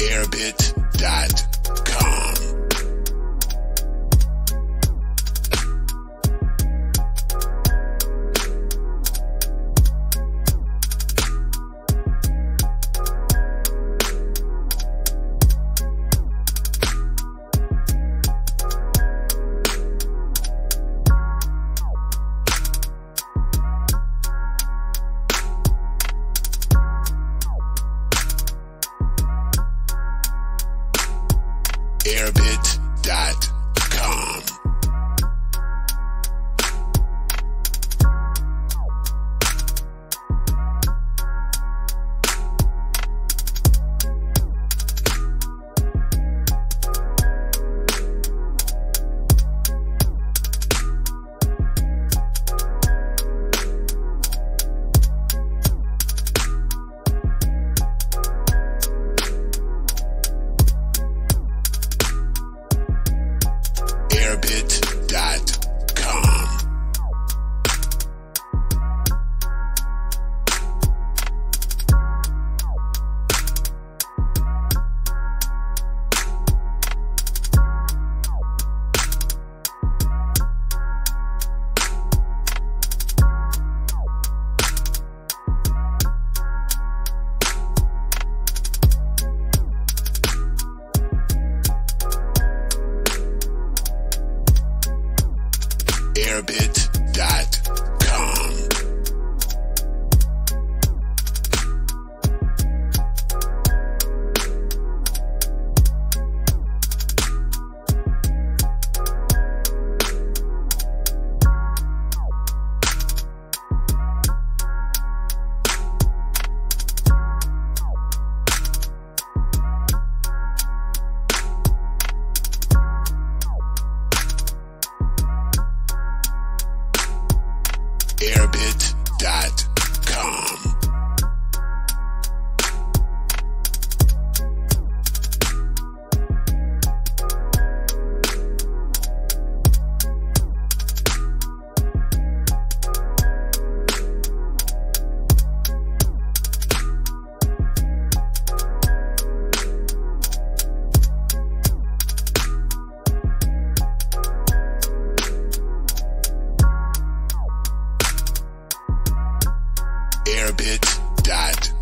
airbit.com. airbit.com. airbit.com. airbit.com. Bit dot